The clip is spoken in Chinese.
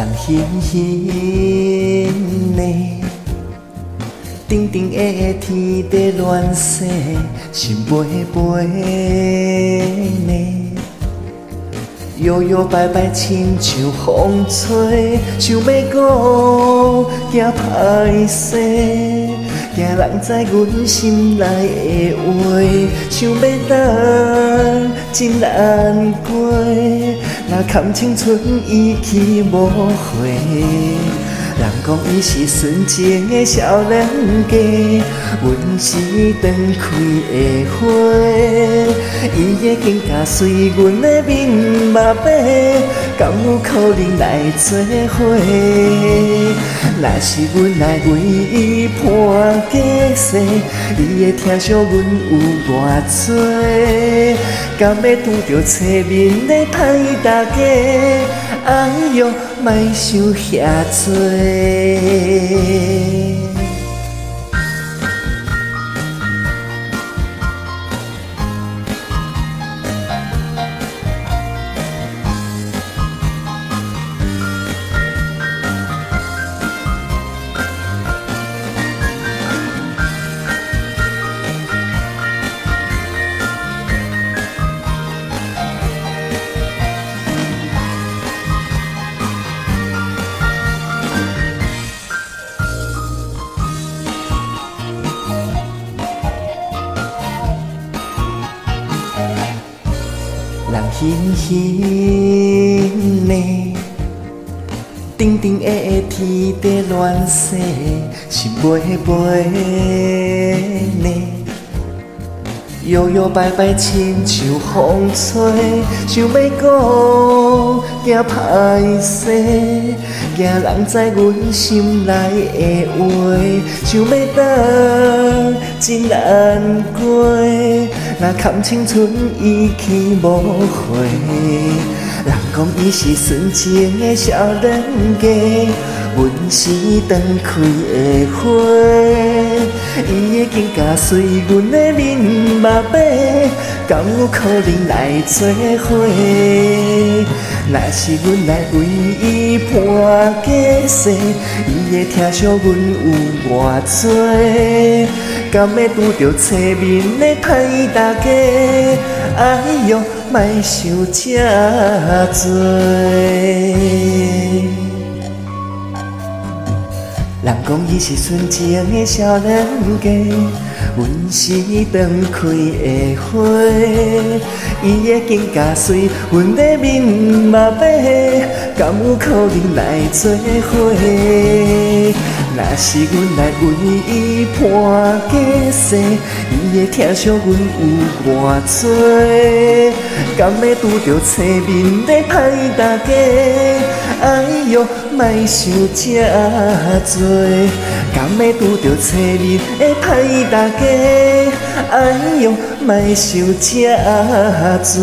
人欣欣的，顶顶的天地乱世，心飞飞呢，摇摇摆摆亲像风吹，想要讲惊歹势。惊人知阮心内的话，想要等真难过。若看青春一去无回，人讲伊是纯情的少年家，阮是断开的花，伊的境界随阮的面目白，敢有可能来做伙？若是阮来为伊判假释，伊会疼惜阮有偌多？敢要拄着找面的歹大家？哎哟，莫想遐多。人欣欣的，顶顶的天在乱世，心飞飞呢，摇摇摆摆亲像风吹，想要讲惊歹势，惊人知阮心内的话，想要等真难过。若看青春已去无回，人讲伊是纯情的少年家，阮是断开的花，伊的境界随阮的面目白，敢有可能来做伙？若是阮来为伊判假释，伊会疼惜阮有偌多？敢要拄着侧面的歹大家？哎哟，莫想这多。人讲伊是纯情的少年家，阮是断开的花，伊的境界随阮的面嘛白，敢有可能来做伙？若是阮来为伊判假释，伊会疼惜阮有偌多？敢要拄着侧面的歹大家？哎哟，莫想这多，敢要拄着侧面的歹大家？哎哟，莫想这多。